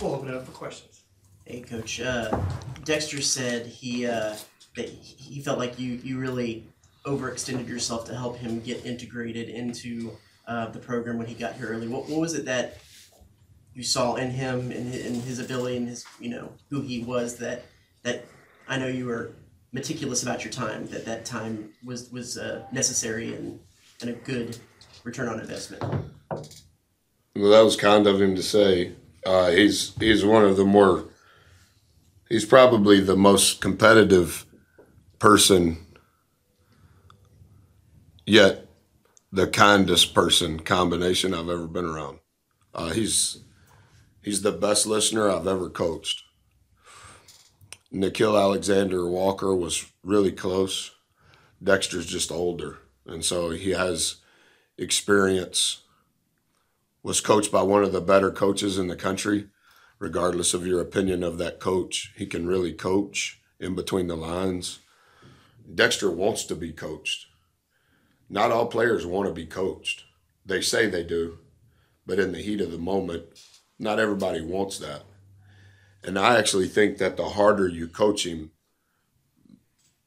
We'll open it up for questions. Hey, Coach. Uh, Dexter said he uh, that he felt like you you really overextended yourself to help him get integrated into uh, the program when he got here early. What, what was it that you saw in him and his, and his ability and his you know who he was that that I know you were meticulous about your time that that time was was uh, necessary and and a good return on investment. Well, that was kind of him to say. Uh, he's he's one of the more. He's probably the most competitive person, yet the kindest person combination I've ever been around. Uh, he's he's the best listener I've ever coached. Nickeil Alexander Walker was really close. Dexter's just older, and so he has experience. Was coached by one of the better coaches in the country. Regardless of your opinion of that coach, he can really coach in between the lines. Dexter wants to be coached. Not all players want to be coached. They say they do, but in the heat of the moment, not everybody wants that. And I actually think that the harder you coach him,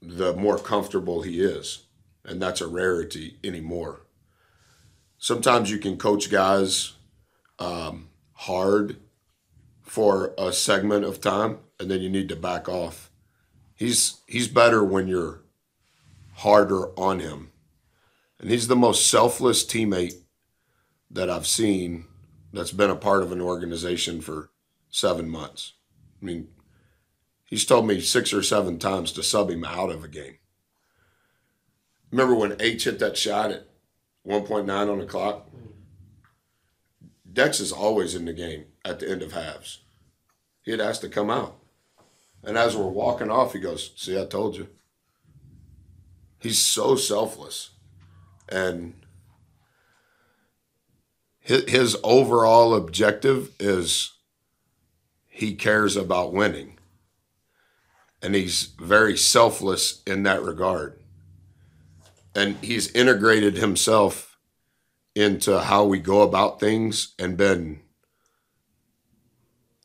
the more comfortable he is. And that's a rarity anymore. Sometimes you can coach guys um, hard for a segment of time, and then you need to back off. He's he's better when you're harder on him, and he's the most selfless teammate that I've seen that's been a part of an organization for seven months. I mean, he's told me six or seven times to sub him out of a game. Remember when H hit that shot at 1.9 on the clock? Dex is always in the game at the end of halves. He had asked to come out. And as we're walking off, he goes, See, I told you. He's so selfless. And his, his overall objective is he cares about winning. And he's very selfless in that regard. And he's integrated himself into how we go about things and been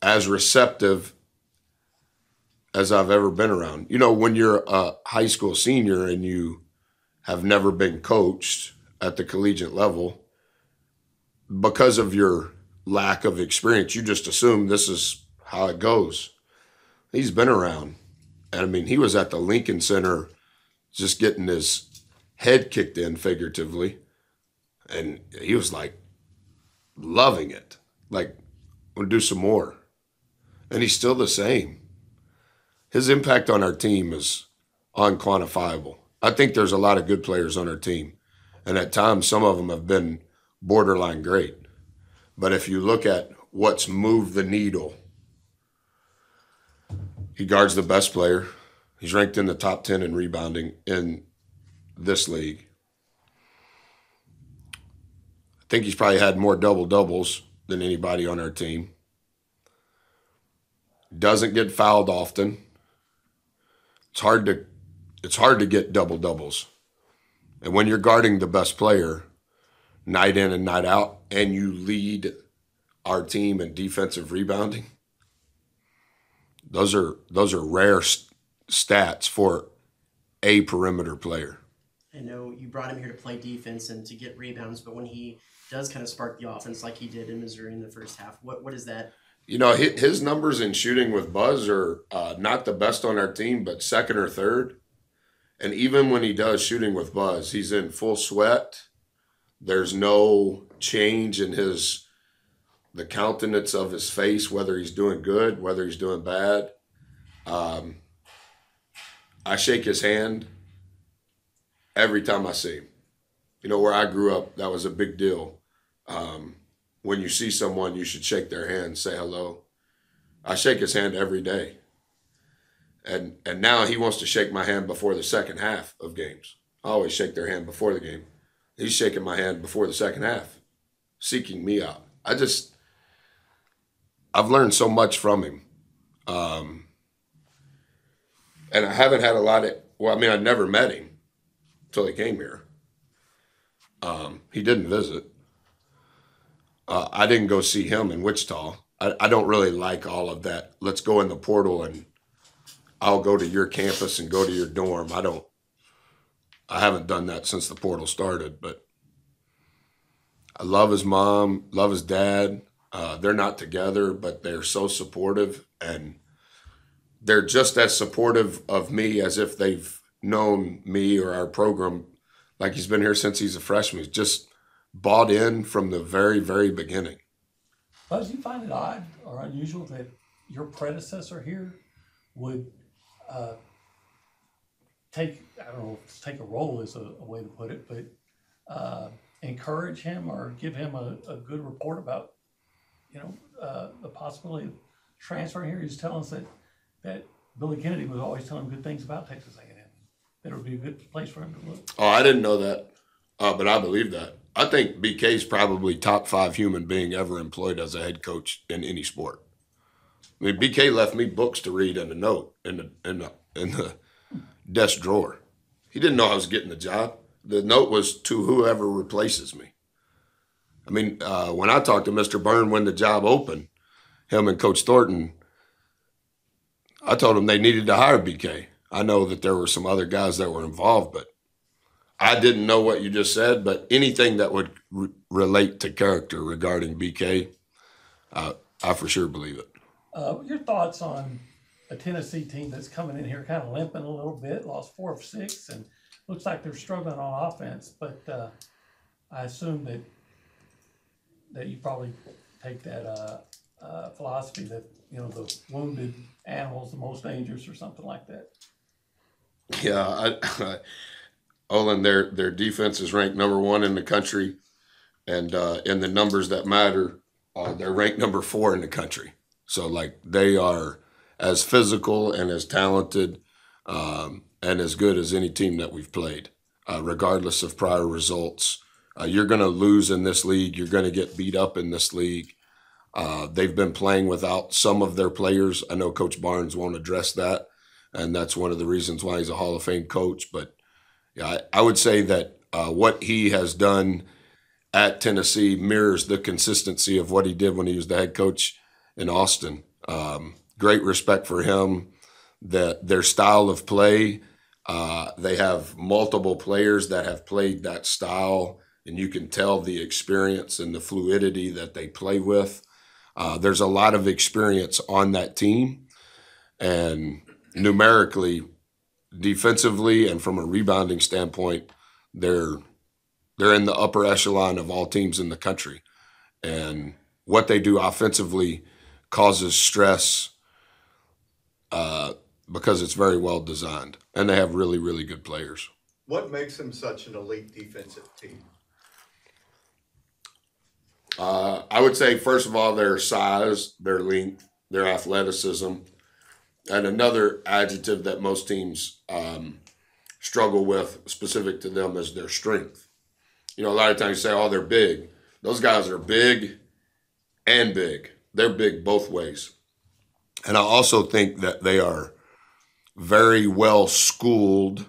as receptive as I've ever been around. You know, when you're a high school senior and you have never been coached at the collegiate level, because of your lack of experience, you just assume this is how it goes. He's been around. And I mean, he was at the Lincoln Center just getting his head kicked in figuratively. And he was like loving it. Like, to do some more. And he's still the same. His impact on our team is unquantifiable. I think there's a lot of good players on our team. And at times, some of them have been borderline great. But if you look at what's moved the needle, he guards the best player. He's ranked in the top 10 in rebounding in this league. I think he's probably had more double doubles than anybody on our team. Doesn't get fouled often. It's hard to it's hard to get double doubles. And when you're guarding the best player night in and night out and you lead our team in defensive rebounding, those are those are rare st- stats for a perimeter player. I know you brought him here to play defense and to get rebounds, but when he does kind of spark the offense like he did in Missouri in the first half, what what is that? You know, his numbers in shooting with Buzz are uh, not the best on our team, but second or third. And even when he does shooting with Buzz, he's in full sweat. There's no change in his the countenance of his face, whether he's doing good, whether he's doing bad. Um, I shake his hand every time I see him. You know, where I grew up, that was a big deal. Um, when you see someone, you should shake their hand, say hello. I shake his hand every day. And and now he wants to shake my hand before the second half of games. I always shake their hand before the game. He's shaking my hand before the second half, seeking me out. I just I've learned so much from him. Um, and I haven't had a lot of well, I mean, I never met him until he came here. Um, he didn't visit. Uh, I didn't go see him in Wichita. I, I don't really like all of that. Let's go in the portal and I'll go to your campus and go to your dorm. I don't. I haven't done that since the portal started, but I love his mom, love his dad. Uh, they're not together, but they're so supportive and they're just as supportive of me as if they've known me or our program like he's been here since he's a freshman. He's just bought in from the very, very beginning. Buzz, you find it odd or unusual that your predecessor here would uh, take, I don't know take a role is a, a way to put it, but uh, encourage him or give him a, a good report about, you know, uh, the possibility of transferring here. He's telling us that, that Billy Kennedy was always telling good things about Texas A&M. That it would be a good place for him to look. Oh, I didn't know that, uh, but I believe that. I think BK is probably top five human being ever employed as a head coach in any sport. I mean, BK left me books to read and a note in the in the in the desk drawer. He didn't know I was getting the job. The note was to whoever replaces me. I mean, uh, when I talked to Mr. Byrne when the job opened, him and Coach Thornton, I told him they needed to hire BK. I know that there were some other guys that were involved, but I didn't know what you just said. But anything that would re- relate to character regarding BK, uh, I for sure believe it. Uh, your thoughts on a Tennessee team that's coming in here kind of limping a little bit, lost four of six, and looks like they're struggling on offense. But uh, I assume that that you probably take that uh, uh, philosophy that you know the wounded animals the most dangerous or something like that. Yeah, I, Olin, their their defense is ranked number one in the country, and uh, in the numbers that matter, uh, they're ranked number four in the country. So like they are as physical and as talented um, and as good as any team that we've played, uh, regardless of prior results. Uh, you're going to lose in this league. You're going to get beat up in this league. Uh, they've been playing without some of their players. I know Coach Barnes won't address that, and that's one of the reasons why he's a Hall of Fame coach. But yeah, I, I would say that uh, what he has done at Tennessee mirrors the consistency of what he did when he was the head coach in Austin. Um, great respect for him. That their style of play, uh, they have multiple players that have played that style, and you can tell the experience and the fluidity that they play with. Uh, there's a lot of experience on that team, and numerically, defensively, and from a rebounding standpoint, they're they're in the upper echelon of all teams in the country, and what they do offensively causes stress uh, because it's very well designed and they have really really good players. What makes them such an elite defensive team? Uh, I would say first of all their size, their length, their athleticism, and another adjective that most teams um, struggle with specific to them is their strength. You know, a lot of times you say, "Oh, they're big." Those guys are big and big. They're big both ways. And I also think that they are very well schooled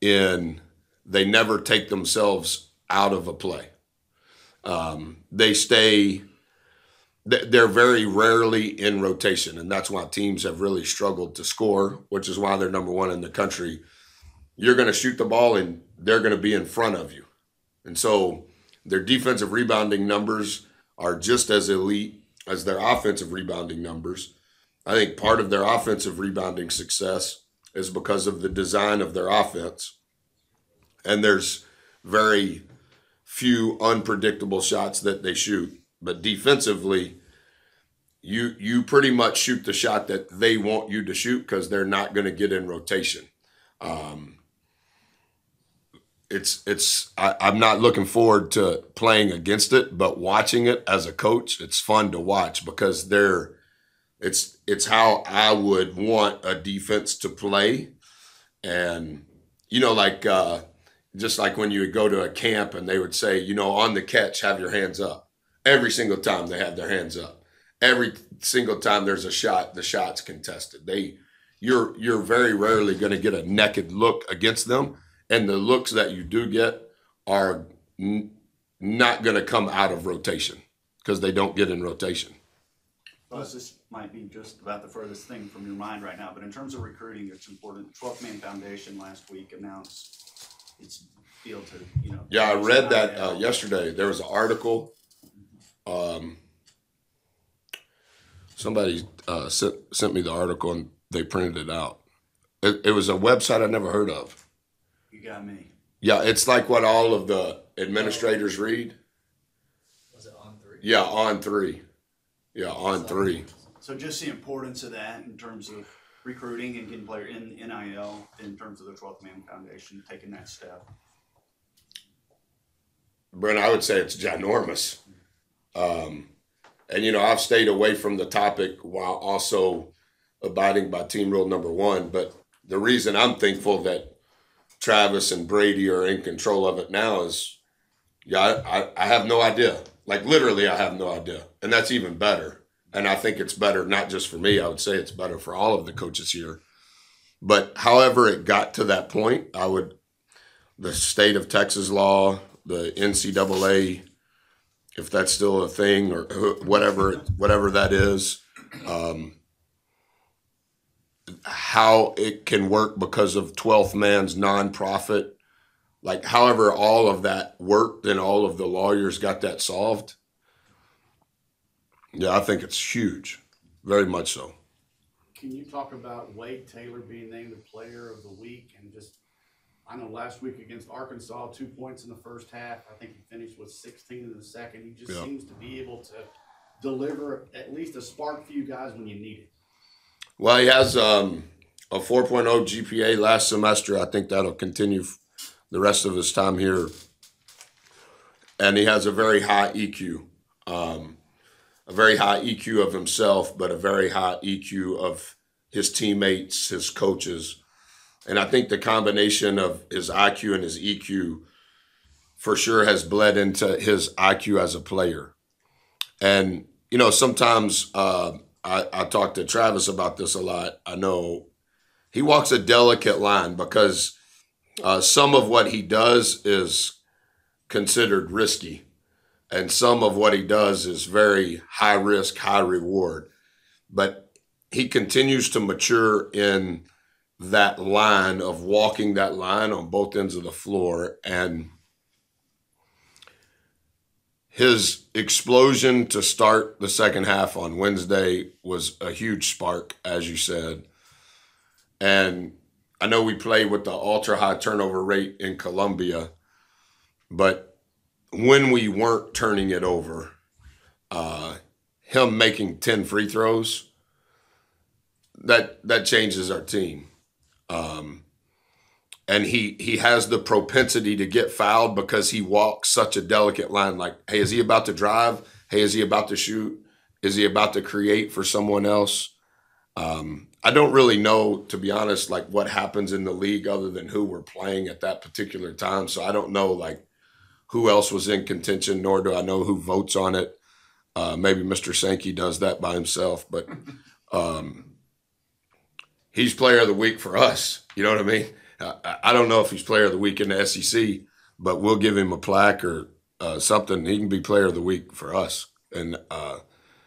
in they never take themselves out of a play. Um, they stay, they're very rarely in rotation, and that's why teams have really struggled to score, which is why they're number one in the country. You're going to shoot the ball, and they're going to be in front of you. And so their defensive rebounding numbers are just as elite as their offensive rebounding numbers. I think part of their offensive rebounding success is because of the design of their offense. And there's very few unpredictable shots that they shoot. But defensively, you you pretty much shoot the shot that they want you to shoot because they're not going to get in rotation. Um, it's it's I, I'm not looking forward to playing against it, but watching it as a coach, it's fun to watch because they're it's it's how I would want a defense to play, and you know, like uh, just like when you would go to a camp and they would say, you know, on the catch, have your hands up. Every single time they have their hands up. Every single time there's a shot, the shot's contested. They you're you're very rarely going to get a naked look against them and the looks that you do get are n- not going to come out of rotation because they don't get in rotation. Plus, this might be just about the furthest thing from your mind right now, but in terms of recruiting, it's important. The Twelfth Man Foundation last week announced its deal to, you know. Yeah, I read that uh, yesterday. There was an article. Um, somebody uh, sent sent me the article and they printed it out. It, it was a website I never heard of. You got me. Yeah, it's like what all of the administrators read. Was it On3? Yeah, On3. Yeah, On3. So just the importance of that in terms of recruiting and getting player in NIL, in terms of the Twelfth Man Foundation, taking that step. Brent, I would say it's ginormous. Um, and you know, I've stayed away from the topic while also abiding by team rule number one. But the reason I'm thankful that Travis and Brady are in control of it now is, yeah, I, I, have no idea. Like literally, I have no idea, and that's even better. And I think it's better not just for me. I would say it's better for all of the coaches here. But however it got to that point, I would the state of Texas law, the NCAA, if that's still a thing or whatever whatever that is, um, how it can work because of 12th Man's nonprofit, like however all of that worked and all of the lawyers got that solved. Yeah, I think it's huge, very much so. Can you talk about Wade Taylor being named the player of the week and just, I know last week against Arkansas, two points in the first half. I think he finished with sixteen in the second. He just Yeah. seems to be able to deliver at least a spark for you guys when you need it. Well, he has um, a 4.0 GPA last semester. I think that'll continue the rest of his time here. And he has a very high EQ, um, a very high EQ of himself, but a very high EQ of his teammates, his coaches. And I think the combination of his IQ and his EQ for sure has bled into his IQ as a player. And, you know, sometimes uh, I, I talk to Travis about this a lot. I know he walks a delicate line because uh, some of what he does is considered risky, and some of what he does is very high risk, high reward. But he continues to mature in that line of walking that line on both ends of the floor and his explosion to start the second half on Wednesday was a huge spark, as you said. And I know we play with the ultra high turnover rate in Columbia, but when we weren't turning it over, uh, him making 10 free throws, that that changes our team. Um, and he he has the propensity to get fouled because he walks such a delicate line like hey is he about to drive? Hey is he about to shoot? Is he about to create for someone else? Um, i don't really know to be honest like what happens in the league other than who we're playing at that particular time. So i don't know like who else was in contention nor do i know who votes on it. Uh, maybe mr sankey does that by himself but um, he's player of the week for us you know what i mean I, I don't know if he's player of the week in the SEC, but we'll give him a plaque or uh, something. He can be player of the week for us, and uh,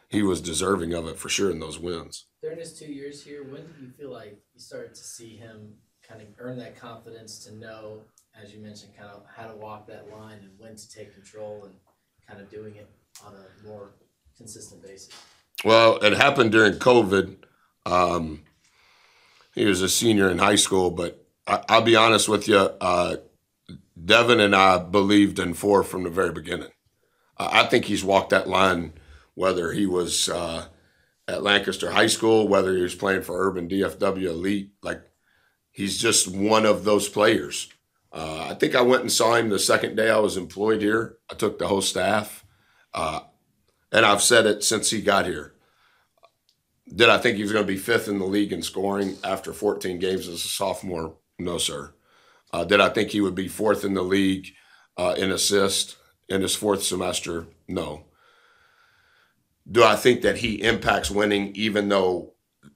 he was deserving of it for sure in those wins. During his two years here, when did you feel like you started to see him kind of earn that confidence to know, as you mentioned, kind of how to walk that line and when to take control and kind of doing it on a more consistent basis? Well, it happened during COVID. Um, he was a senior in high school, but I, I'll be honest with you, uh, Devin and I believed in four from the very beginning. I, I think he's walked that line, whether he was uh, at Lancaster High School, whether he was playing for Urban DFW Elite. Like he's just one of those players. Uh, I think I went and saw him the second day I was employed here. I took the whole staff. Uh, and I've said it since he got here. Did I think he was going to be fifth in the league in scoring after 14 games as a sophomore? No, sir. Uh, did I think he would be fourth in the league uh, in assist in his fourth semester? No. Do I think that he impacts winning, even though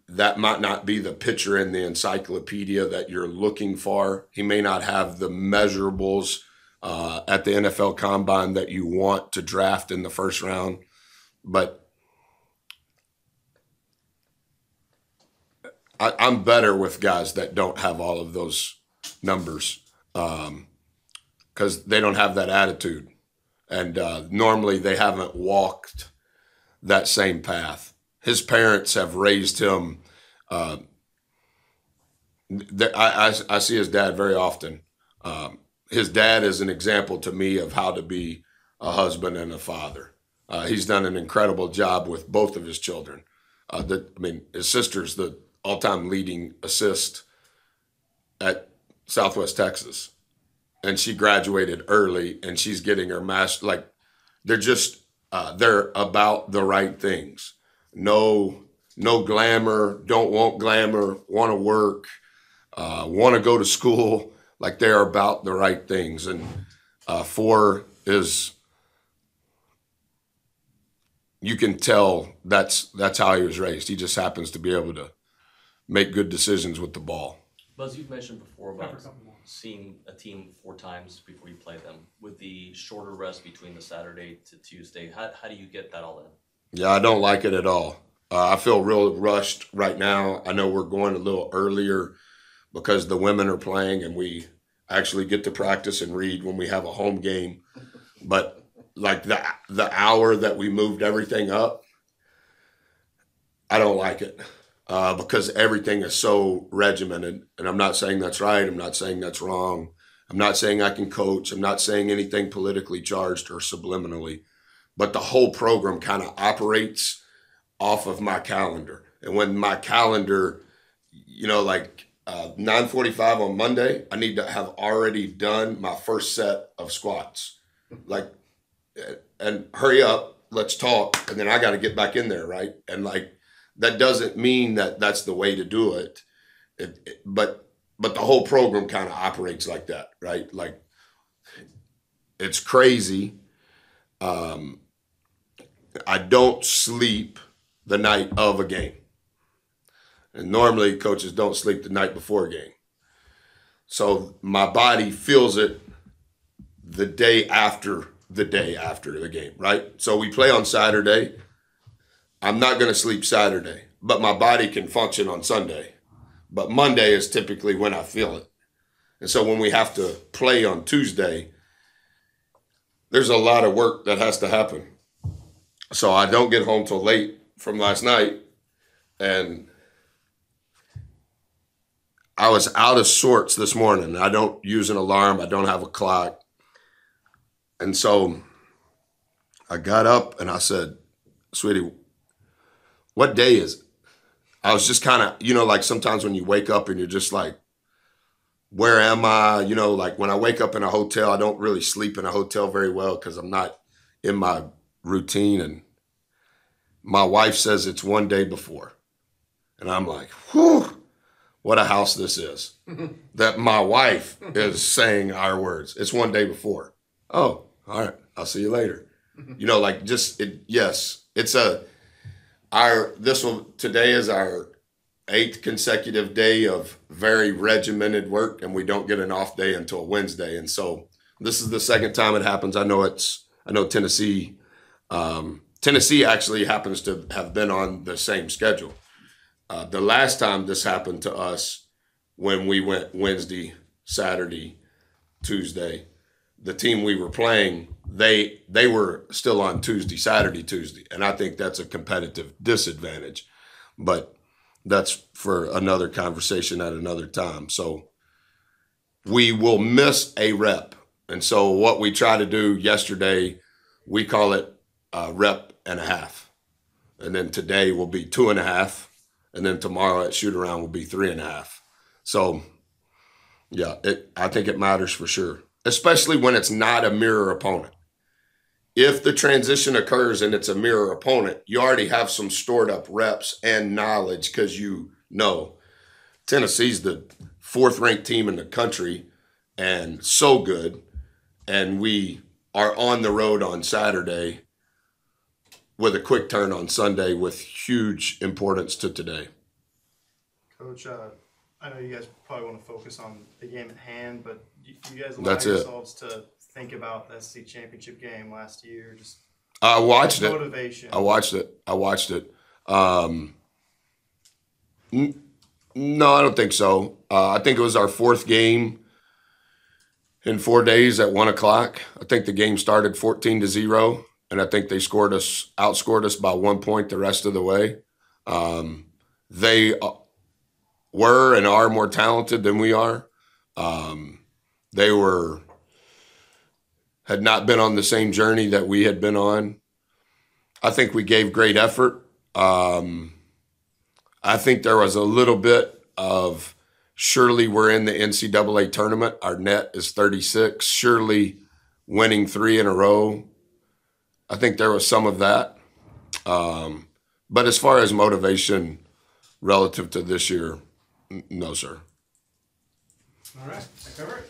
that might not be the picture in the encyclopedia that you're looking for? He may not have the measurables uh, at the NFL combine that you want to draft in the first round, but I, I'm better with guys that don't have all of those numbers because they don't have that attitude, and uh, normally they haven't walked that same path. His parents have raised him. Uh, I, I, I see his dad very often. Um, his dad is an example to me of how to be a husband and a father. Uh, he's done an incredible job with both of his children. Uh, I mean, his sister's the all-time leading assist at Southwest Texas, and she graduated early, and she's getting her master. Like, they're just uh, they're about the right things. No, no glamour. Don't want glamour. Want to work. Uh, want to go to school. Like they're about the right things, and uh, four is you can tell that's that's how he was raised. He just happens to be able to make good decisions with the ball. Buzz, you've mentioned before about seeing a team four times before you play them. With the shorter rest between the Saturday to Tuesday, how, how do you get that all in? Yeah, I don't like it at all. Uh, I feel real rushed right now. I know we're going a little earlier because the women are playing and we actually get to practice and read when we have a home game. But like the the hour that we moved everything up, I don't like it uh, because everything is so regimented. And I'm not saying that's right. I'm not saying that's wrong. I'm not saying I can coach. I'm not saying anything politically charged or subliminally. But the whole program kind of operates off of my calendar. And when my calendar, you know, like uh, 9:45 on Monday, I need to have already done my first set of squats. Like, and hurry up, let's talk, and then I got to get back in there, right? And like, that doesn't mean that that's the way to do it, it, it but but the whole program kind of operates like that, right? Like, it's crazy. Um, I don't sleep the night of a game. And normally coaches don't sleep the night before a game. So my body feels it the day after the day after the game, right? So we play on Saturday. I'm not going to sleep Saturday, but my body can function on Sunday. But Monday is typically when I feel it. And so when we have to play on Tuesday, there's a lot of work that has to happen. So I don't get home till late from last night and I was out of sorts this morning. I don't use an alarm, I don't have a clock. And so I got up and I said, Sweetie, what day is it? I was just kind of, you know, like sometimes when you wake up and you're just like, where am I? You know, like when I wake up in a hotel, I don't really sleep in a hotel very well because I'm not in my routine. And my wife says it's one day before. And I'm like, whew, what a house this is. that my wife is saying our words. It's one day before. Oh, all right. I'll see you later. You know, like just it yes, it's a our this will today is our eighth consecutive day of very regimented work and we don't get an off day until Wednesday. And so this is the second time it happens. I know it's I know Tennessee um, Tennessee actually happens to have been on the same schedule. Uh, the last time this happened to us, when we went Wednesday, Saturday, Tuesday, the team we were playing, they they were still on Tuesday, Saturday, Tuesday, and I think that's a competitive disadvantage. But that's for another conversation at another time. So we will miss a rep, and so what we try to do yesterday, we call it a rep and a half, and then today will be two and a half and then tomorrow at shoot around will be three and a half. So, yeah, it I think it matters for sure, especially when it's not a mirror opponent. If the transition occurs and it's a mirror opponent, you already have some stored up reps and knowledge because you know Tennessee's the fourth ranked team in the country and so good, and we are on the road on Saturday with a quick turn on Sunday with huge importance to today. Coach, uh, I know you guys probably want to focus on the game at hand, but you, guys allow That's it. yourselves to think about the SC championship game last year, just I watched it. motivation. I watched it. I watched it. Um, n- No, I don't think so. Uh, I think it was our fourth game in four days at one o'clock. I think the game started fourteen to zero, and I think they scored us, outscored us by one point the rest of the way. Um, they uh, were and are more talented than we are. Um, they were had not been on the same journey that we had been on. I think we gave great effort. Um, I think there was a little bit of surely we're in the NCAA tournament. Our net is 36. Surely winning three in a row. I think there was some of that. Um, but as far as motivation relative to this year, no, sir. All right, I cover it.